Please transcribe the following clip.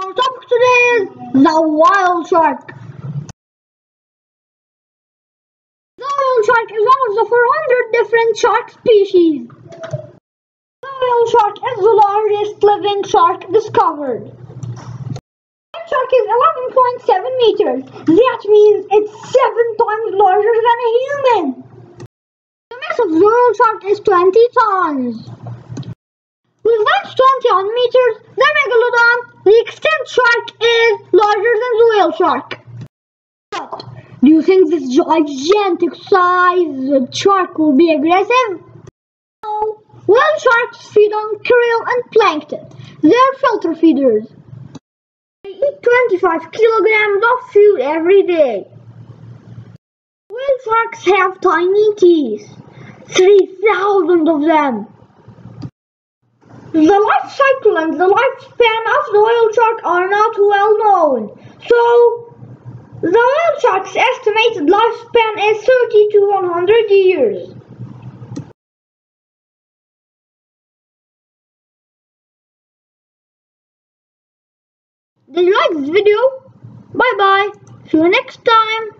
Our topic today is the whale shark. The whale shark is one of the 400 different shark species. The whale shark is the largest living shark discovered. The shark is 11.7 meters. That means it's 7 times larger than a human. The mass of the whale shark is 20 tons. With length 20 meters, the megalodon, the extinct shark. Do you think this gigantic sized shark will be aggressive? No. Whale sharks feed on krill and plankton. They're filter feeders. They eat 25 kilograms of food every day. Whale sharks have tiny teeth. 3,000 of them. The life cycle and the lifespan of the whale shark are known. So, the shark's estimated lifespan is 30 to 100 years. Did you like this video? Bye bye. See you next time.